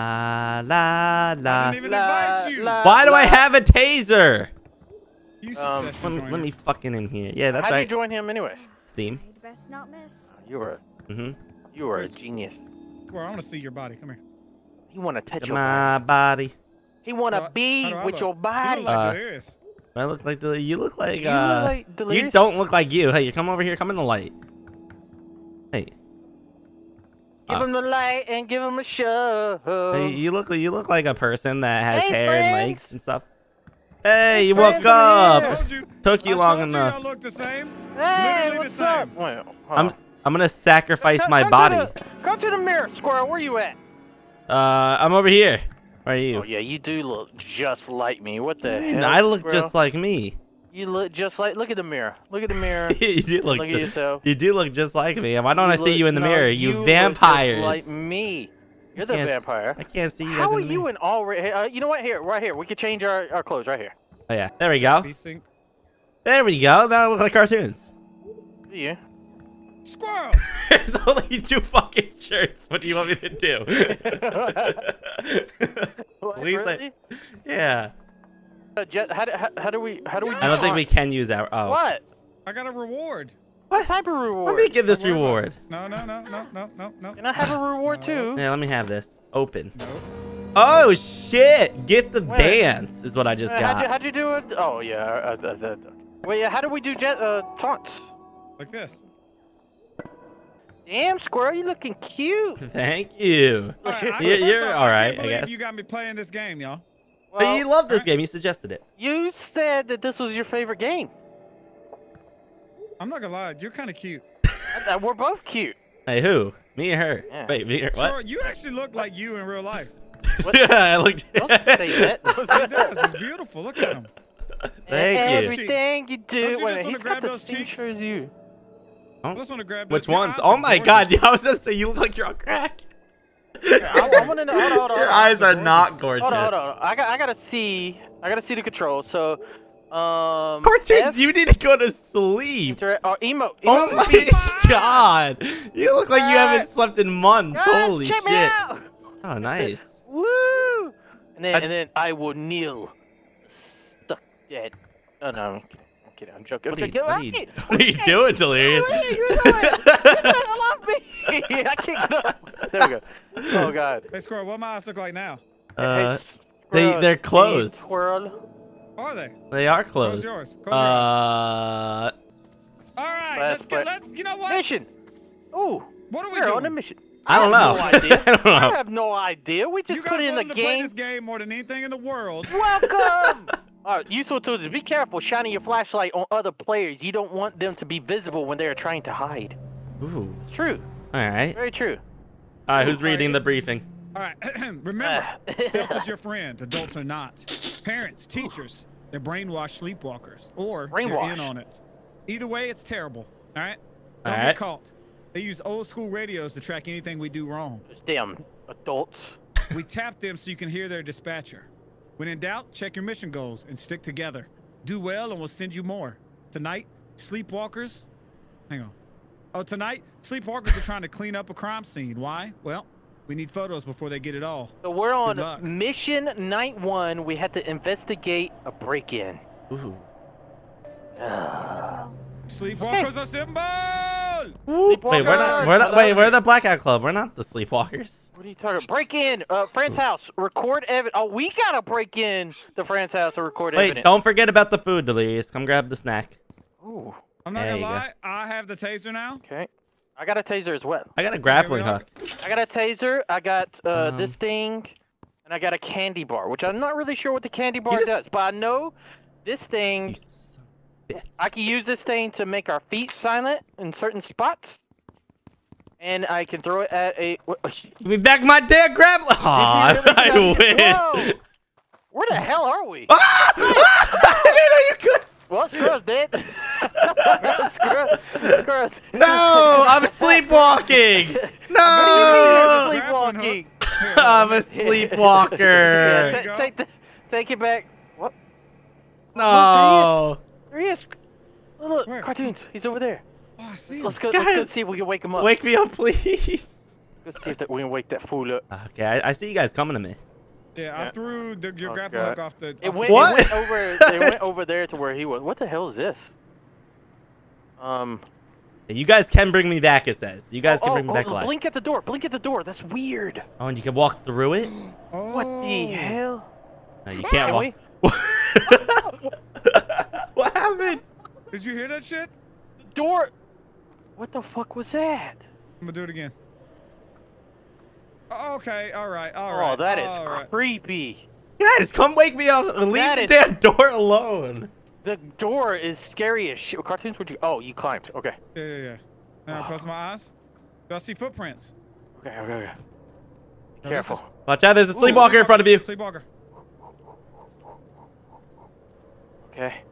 La la I didn't even La, invite you. la. Why do I have a taser? Um, Let me, let me fucking in here. Yeah, that's How'd right. you join him anyway? Steam. I'd best not miss. You were Mm-hmm. you were a genius. Well, I want to see your body. Come here. You want to touch your body. My body. He want to be how do I with look? your You body. look like Uh, Delirious. I look like the. You look like. you uh, look like you don't look like you. Hey, you come over here. Come in the light. Give Uh, him the light and give him a show. Hey, you look you look like a person that has Hey, hair and legs and stuff. Hey, you friends, woke up. here. I told you. Took you I long told enough. You I look the same. Hey, Literally the what's up? same. Wait, hold I'm. I'm gonna sacrifice Come- my come to body. the- Come to the mirror, squirrel. Where you at? Uh, I'm over here. Where are you? Oh yeah, you do look just like me. What the And hell? I look squirrel? just like me. You look just like. Look at the mirror. Look at the mirror. you do look. look at yourself. You do look just like me. Why don't I see look- you in the no, mirror? You, look vampires. Just like me. You're the can't vampire. I can't see you. How guys are in the you mirror. in all? Uh, you know what? Here, right here. We could change our, our clothes right here. Oh yeah. There we go. Be sync. There we go. Now I look like cartoons. Do you? Squirrel. There's only two fucking shirts. What do you want me to do? What, At least I- yeah. Uh, Jet, how, do, how, how do we? How do we? I don't think we can use our. Oh. What? I got a reward. What type of reward? Let me get this Don't worry about reward. No, no, no, no, no, no, no. Can I have a reward No. too? Yeah, let me have this. Open. No. Oh shit! Get the Wait. dance is what I just Uh, how'd, you, got. how'd you do it? Oh yeah. Uh, uh, wait. How do we do jet uh, taunts? Like this. Damn, squirrel, you looking cute. Thank you. All right, I, You're- first you're off, all I can't I believe guess. You got me playing this game, y'all. But you Well, love this game. You suggested it. you said that this was your favorite game. I'm not gonna lie, you're kind of cute. Uh, we're both cute. Hey, who? Me or her? Yeah. Wait, me or Squirrel, what? you actually look like you in real life. yeah, I looked. Don't say that. It does. It's beautiful. Look at him. Thank and you. Everything you do. Don't you just wanna grab got the those same cheeks? shirt as you. I just want to grab. Which the, your ones? eyes Oh are my god! gorgeous. Yeah, I was gonna say you look like you're on crack. I, I want to know. Hold on, hold on, Your eyes are not gorgeous. Hold on, hold on. I got, I gotta see. I gotta see the controls. So, um. Cartoons, F, you need to go to sleep. interact- or emo. Oh my speed. god! You look like you haven't slept in months. Guys, Holy shit! Oh, nice. Woo! And then, I- and then I will kneel. Stuck dead. Oh no, I'm kidding. I'm joking. I'm What are you, joking. are you, what are you doing, Delirious? What are you doing? Get the hell off me! I can't get up. There we go. Oh god. Hey, Squirrel, what my eyes look like now? Uh, Hey, they- squirrel, they're hey, closed. Squirrel. Are they? they are Close closed. yours. Close your eyes. Uh, All right, Last let's get. Let's. You know what? Mission. Ooh, What are we we're doing? on a mission. I don't have know. No idea. I don't know. I have no idea. We just you guys put in the wanted to play game. this game more than anything in the world. Welcome! Alright, useful tools. Be careful shining your flashlight on other players. You don't want them to be visible when they are trying to hide. ooh. It's true. All right. Very true. All right. Who's reading alright. the briefing? All right. Remember, stealth is your friend. Adults are not. Parents, teachers, they're brainwashed sleepwalkers, or they're in on it. Either way, it's terrible. All right. Don't Alright. get caught. They use old school radios to track anything we do wrong. Those damn adults. We tap them so you can hear their dispatcher. When in doubt, check your mission goals and stick together. Do well, and we'll send you more. Tonight, sleepwalkers. Hang on. Oh, tonight, sleepwalkers are trying to clean up a crime scene. Why? Well, we need photos before they get it all. So we're on mission night one. We had to investigate a break-in. Ooh. What's up, y'all? Sleepwalkers assemble! Wait, we're not. We're not. Wait, we're the Blackout Club. We're not the Sleepwalkers. What are you talking about? Break in. Uh, Fran's house. Record evidence. Oh, we gotta break in the Fran's house to record Wait, evidence. don't forget about the food, Delirious. Come grab the snack. Ooh. I'm not There gonna you go. lie, I have the taser now. Okay. I got a taser as well. I got a grappling hook. I got a taser. I got uh, this Um, thing, and I got a candy bar, which I'm not really sure what the candy bar just- does, but I know this You thing. Bitch. I can use this thing to make our feet silent in certain spots, and I can throw it at a. Give me back my damn grab. Aw, really I try to- wish. Whoa! Where the hell are we? Ah! I didn't know you could. Well, Scrub's dead. No, I'm sleepwalking. Oh! No, Sleepwalking. I'm a sleepwalker. There you take, the, take it back. What? No. There he is. Oh, look, Where? cartoons. He's over there. Oh, I see him. Let's go. Let's go see if we can wake him up. Wake me up, please. Let's see if that, we can wake that fool up. Okay, I, I see you guys coming to me. Yeah, I threw the, your Oh, grappling hook off the. It off the- went, What? it went over. It went over there to where he was. What the hell is this? Um. You guys can bring me back, it says. You guys can oh, bring me oh, back oh, alive. blink at the door. Blink at the door. That's weird. Oh, and you can walk through it? Oh. What the hell? No, you can't Can walk. we? what happened? Did you hear that shit? The door. What the fuck was that? I'm gonna do it again. Oh, Okay, all right, all oh, right. that is all right. creepy. Guys, come wake me up and leave That the is- damn door alone. The door is scary as shit. Cartoons, would you? Oh, you climbed. Okay. Yeah, yeah, yeah. Now close my eyes. Do I see footprints? Okay. Okay. okay. Now, Careful. is- Watch out, there's a Ooh, sleepwalker in front of you. Sleepwalker. Okay.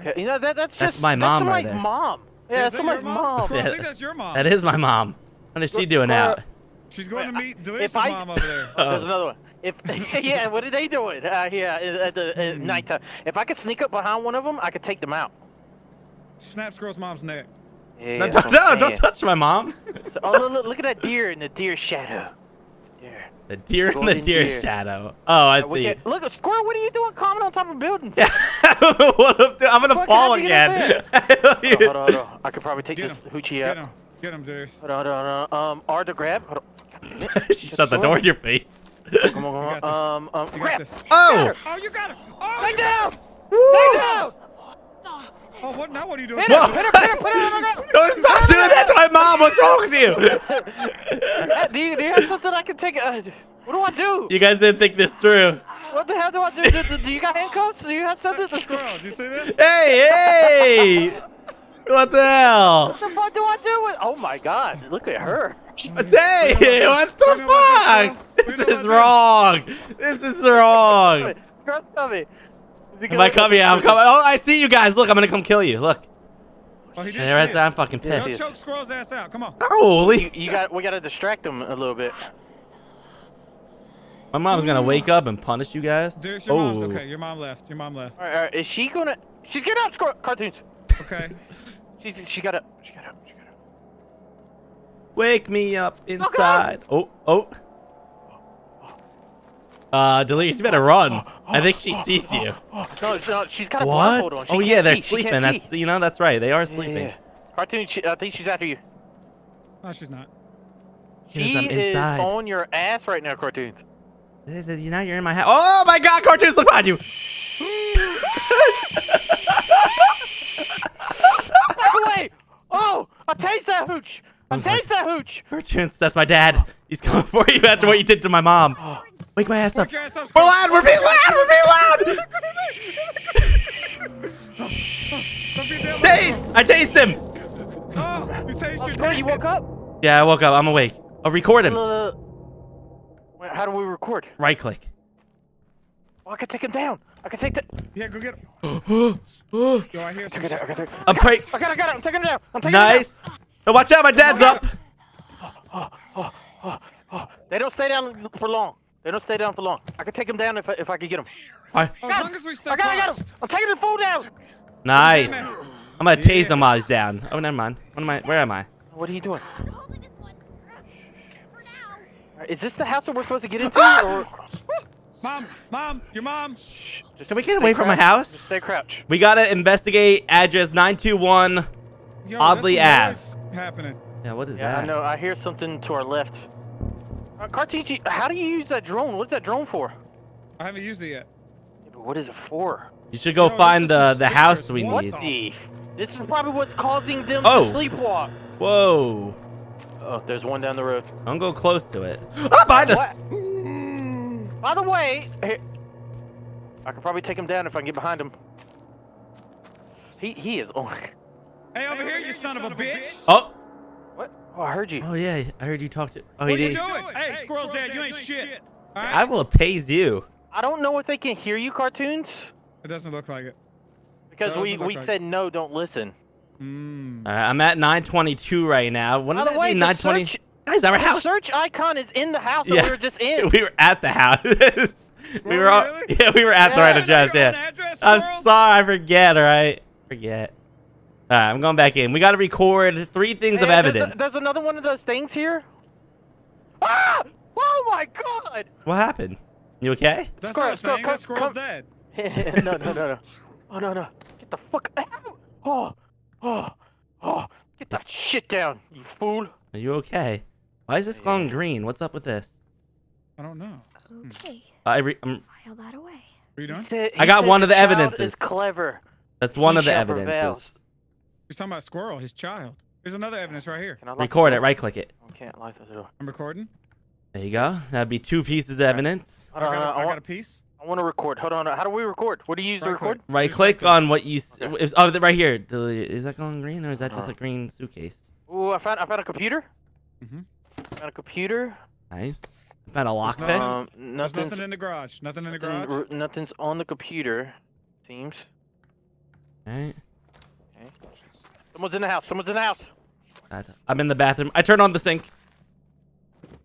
Okay. You know that that's That's just my mom right somebody's there. mom. Yeah, Is that's that somebody's your mom. Squirrel, I Yeah. think that's your mom. That is my mom. What is she doing uh, out? She's going to Wait, meet Delicious I- mom over there. Oh, there's another one. If yeah, what are they doing? Uh, yeah, at the Hmm. at nighttime. If I could sneak up behind one of them, I could take them out. Snap Squirrel's mom's neck. Yeah, No, don't, no, don't touch my mom. So- oh, look, look, look at that deer in the deer shadow. There. The deer in the deer deer. shadow. Oh, I We see. can- look, squirrel. What are you doing climbing on top of buildings? what I'm. I'm gonna fall how'd you get again. I Hold on, hold on, hold on. I could probably take Get this him. hoochie Get out. him. Get him, Darius. Hold on, hold on, hold on. Um, R to grab. Hold on. she shut the door in your face. Come on, come on. Um, um, You got grab. Oh! Oh, you got him. Oh, Lay you down. got him. Lay down. Oh, what? Now what are you doing? Hit him. Hit him. Hit him. Put it on the. Don't stop doing that to my mom. What's wrong with you? Uh, do, you, do you have something I can take? Uh, what do I do? You guys didn't think this through. What the hell do I do? Do, do, do you got handcuffs? Do you have something? What Squirrel, do you see this? Hey, hey! What the hell? What the fuck do I do with? Oh my god! Look at her. Hey, what the fuck? this, girl. We This know is wrong. This is wrong. Trust me. Is Am I good? coming? I'm coming. Oh, I see you guys. Look, I'm gonna come kill you. Look. Oh, he did right. I'm fucking Yeah. Go pissed. choke Squirrel's ass out. Come on. Holy! You, you got. We got to distract them a little bit. My mom's gonna wake up and punish you guys. Darius, your mom's Oh. okay. Your mom left. Your mom left. All right, all right. Is she gonna? She's getting up. Score cartoons. Okay. She's she got up. She got up. She got up. Wake me up inside. Oh, oh. Uh, Delirious, you better run. I think she sees you. Oh, no, no, she's got a What? blindfold on. She Oh yeah, they're see. Sleeping. That's see. you know that's right. They are sleeping. yeah. Cartoon. She, I think she's after you. No, she's not. Yes, She I'm is um, on your ass right now, cartoons. You know you're in my house. Oh my God, cartoons! Look behind you. Back away! Oh, I taste that hooch. I taste that hooch. Cartoons, that's my dad. He's coming for you after what you did to my mom. Oh, Wake my ass up. Ass up, We're loud. We're being loud. We're being loud. Don't be dead. Taste! I taste him. Oh, you taste Oh, your Squirrel, you woke up? Yeah, I woke up. I'm awake. I'll record him. Uh, how do we record? Right click. Oh, I can take him down. I can take the. Yeah, go get him. oh, Yo, I hear I some got it. I shit. got it. I'm pre- I got it. I got it. I'm taking him down. I'm taking Nice. Oh, watch out, my dad's up. him down. Oh, they don't stay down for long. They don't stay down for long. I can take him down if I, if I could get him. All right. As long as we stay I got, it, I got close. him. I'm taking the fool down. Nice. I'm gonna tase Yeah. him while he's down. Oh, never mind. What am I? Where am I? What are you doing? I'm holding this one. For now. Is this the house that we're supposed to get into? Ah! or Mom, mom, your mom. just Can we get stay away from my house? Just stay crouched. We gotta investigate address 921. Yo, Oddly there's some happening. Yeah, what is Yeah, that? I know. I hear something to our left. Uh, Cartoons, how do you use that drone? What's that drone for? I haven't used it yet. Yeah, but what is it for? You should go Yo, this find the the house we What need. What the? This is probably what's causing them Oh. to sleepwalk. Whoa. Oh, there's one down the road. Don't go close to it. Ah, behind us. By the way, here, I could probably take him down if I can get behind him. He he is on. Hey, over here, you son of a bitch. Oh. What? Oh, I heard you. Oh yeah, I heard you talk to. Oh, What he you did. doing? Hey, Squirrel's dad, you ain't shit. All I will tase you. I don't know if they can hear you, cartoons, It doesn't look like it. because Doesn't we we like- said no, don't listen. Mm. All right, I'm at 922 right now. When By the way, be? the 920. search, Guys, our the house. search icon is in the house that Yeah. we were just in. we were at the house. we Were were. all- really? Yeah, we were at the right address. your Yeah. address, I'm sorry. I forget. All right. Forget. All right, I'm going back in. We got to record three things of Hey, there's a- evidence. There's, another one of those things here. Ah! Oh my god! What happened? You okay? That's Squirrel, not a squirrel, thing. come- That squirrel's come- dead. no, no, no, no. Oh no, no. Get the fuck out. Oh, oh, oh. Get that shit down, you fool. Are you okay? Why is this glowing green? What's up with this? I don't know. Okay, Uh, I re- um, file that away. Are you He done? said- I got said one of the child evidences. Is clever. that's one He of the evidences. prevail. Evidences. He's talking about squirrel, his child. There's another evidence right here. Can I Record it. Right click it. I can't lock the door. I'm recording. There you go. That'd be two pieces of evidence. I Hold on, got, hold a, I I, got a piece. I want to record. Hold on. How do we record? What do you use to record? click. Right click click. on what you. s Okay. is- oh, right here. Is that going green or is that just Uh. a green suitcase? Ooh, I found I found a computer. Mhm. Found a computer. Nice. I found a lock nothing- pick. Um, There's nothing's, nothing in the garage. Nothing in the garage. r- nothing's on the computer. Seems. Alright. Someone's in the house. Someone's in the house. I'm in the bathroom. I turned on the sink.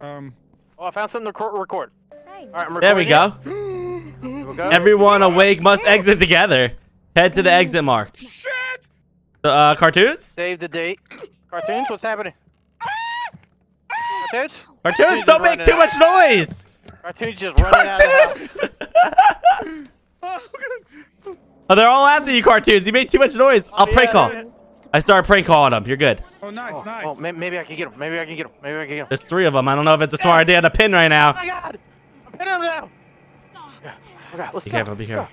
Um. Oh, I found something to record. record. Hey, All right, I'm There we recording go. we go. Everyone awake must exit together. Head to the exit mark. Shit! Uh, cartoons? Save the date. Cartoons, what's happening? Cartoons? Cartoons, don't make too out. much noise! Cartoons just running out of the house. Cartoons! Oh, oh, they're all after you, cartoons. You made too much noise. I'll yeah, prank call. Yeah. I started prank calling them. You're good. oh nice, Oh, nice. oh, may- maybe I can get him. Maybe I can get him. Maybe I can get him. There's three of them. I don't know if it's a smart idea to pin right now. Oh my god! I'm pinning him now! Okay, okay, let's Be go. careful, be careful.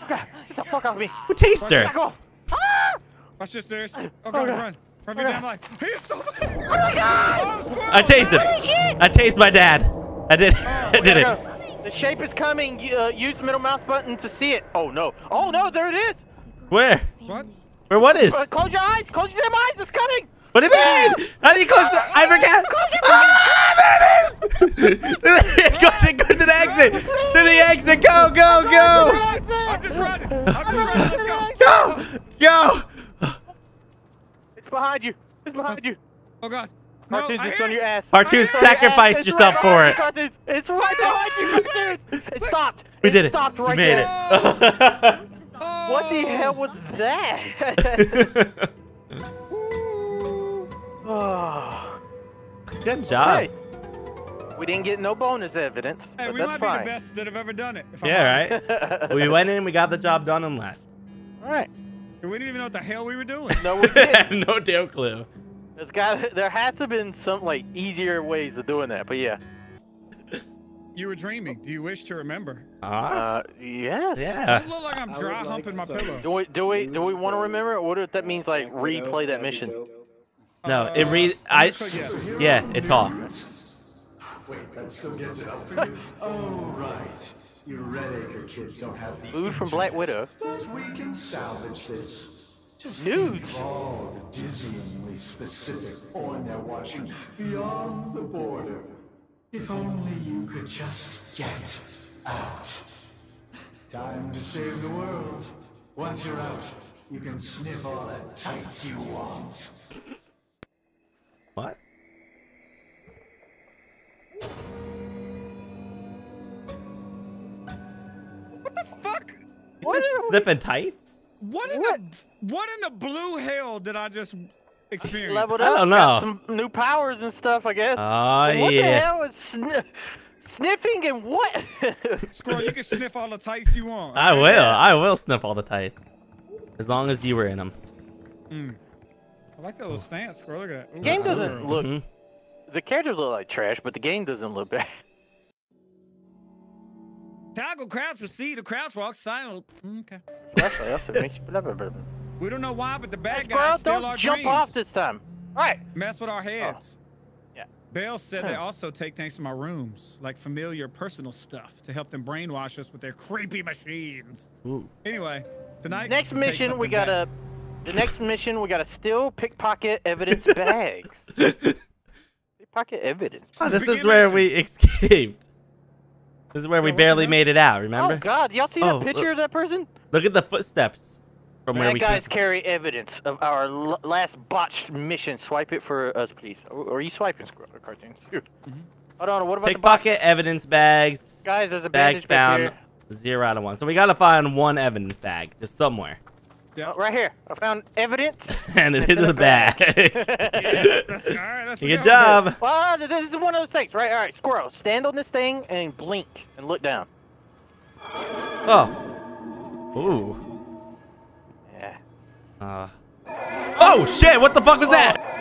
go. Okay, get the fuck off of me. Who taster? Back off. Ah! Watch this, stairs. Oh, Oh, God, God. run. Run me Okay. damn life. He's so Oh my god! Oh! I tased him. I tased my dad. I did. I did it. go. The shape is coming. You, Uh, use the middle mouse button to see it. Oh no. Oh no, there it is. Where? What? Where? What is? Close your eyes. Close your damn eyes. It's coming. What do you mean? How do you close? The, I forgot. Ah, there it is. go, to, go to the exit. To the exit. Go, go, go. I'm just running. I'm just running. Let's Go, go. go. It's behind you. It's behind you. Oh, God. No, Cartoons, I it's on your ass. Cartoons, It's your ass. sacrifice yourself right for it. you, Cartoons. It's right behind you, Cartoons. It stopped. We it did it. stopped We made there. it. What the hell was that? oh. Good job. Hey, we didn't get no bonus evidence, Hey, but we that's might fine. be the best that have ever done it. if I'm Yeah, right. We went in, we got the job done, and left. All right. We didn't even know what the hell we were doing. No, we did. no damn clue. There's got there has to been some like easier ways of doing that, but yeah. You were dreaming. Do you wish to remember? Ah, Uh, yes. yeah. I look like I'm I would dry like humping my pillow. Do we do we do we want to remember? it? What if that means like replay that mission? No, Uh, it re. I'm I. gonna click yes. Yeah, it talks. Wait, that still gets it up for you? oh, right. You Redacre kids don't have the Food from Black. Widow. But we can salvage this. Just Nudes. think of all the dizzyingly specific porn they're watching beyond the border. If only you could just get out. Time to save the world. Once you're out, you can sniff all the tights you want. What? What the fuck? You said sniffing tights? What in What? the what in the blue hell did I just experience? Leveled I up. don't got know. some new powers and stuff, I guess. Oh And what the hell is sni- sniffing and what? Squirrel, you can sniff all the tights you want. I will. I will sniff all the tights. As long as you were in them. Mm. I like that little stance, Squirrel. Look at that. Ooh, game girl. doesn't look. Mhm. The characters look like trash, but the game doesn't look bad. Toggle crouch, proceed the crouch walk silent. Okay. Flashlight also We don't know why, but the bad Squirrel, guys steal don't our jump dreams. off this time. All right. Mess with our oh. heads. Yeah. Bell said they hmm. also take things from our rooms, like familiar personal stuff, to help them brainwash us with their creepy machines. Ooh. Anyway, tonight. Next take mission, we gotta. The next mission, we gotta steal pickpocket evidence bags. Pickpocket evidence. Oh, this is where mission. we escaped. This is where we Yeah, what barely made it out. Remember? Oh God, y'all see Oh, that picture look- of that person? Look at the footsteps from where that we guy's came. carry evidence of our l- last botched mission. Swipe it for us, please. Or, or are you swiping, Squirrel Cartoon? Hold on. What about the box? Pickpocket evidence bags. Guys, there's a Bags found. here. Zero out of one. So we gotta find one evidence bag just somewhere. Yeah. Uh, right here. I found evidence. and it It's hit in the the bag. That's, all right, that's Good job. Well, this is one of those things, right? All right, squirrel, stand on this thing and blink and look down. Oh. Ooh. Uh. Oh shit! What the fuck was that?